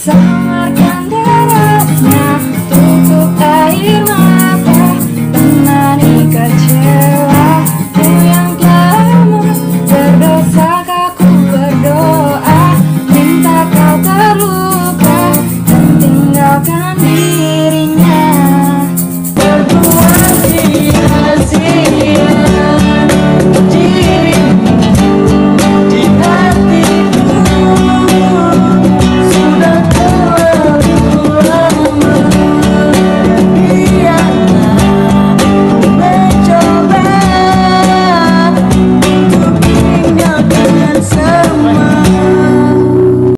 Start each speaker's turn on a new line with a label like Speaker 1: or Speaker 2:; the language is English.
Speaker 1: Summer